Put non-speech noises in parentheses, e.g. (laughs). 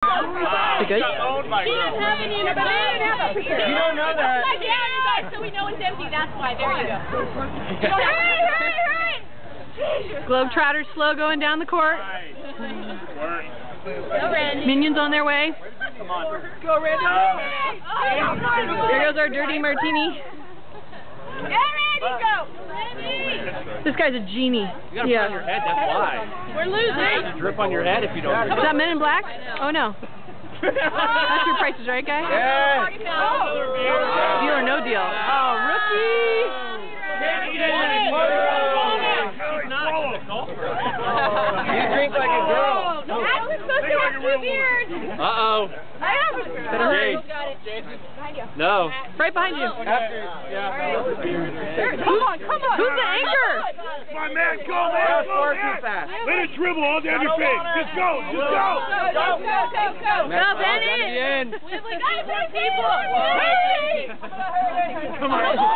Is it good? Doesn't have any in the bag. You don't know that. Upside down, you guys, so we know it's empty. That's why. There you go. Hurry, hurry, hurry! Globetrotters slow going down the court. Go, Randy. Minions on their way. Go, Randy. There goes our dirty martini. Go, Randy, go! Randy! This guy's a genie. You gotta put on your head, that's why. We're losing. Drip on your head if you don't. Is that Men in Black? Oh no. (laughs) That's your prices, right, guy? Yes. Deal or no deal? Oh, rookie. You drink like a girl. I was supposed to have two beers. Uh-oh. I have a Better hurry. No. Right behind you. After, yeah. Come on, come on. Who's the anchor? My man, go, man, was go, far too man. fast. Let it dribble all down your face. Just go, just go. Go, go, go, go, go. Go, Ben Down to the in. end. We have like 9 people. Come on. (laughs)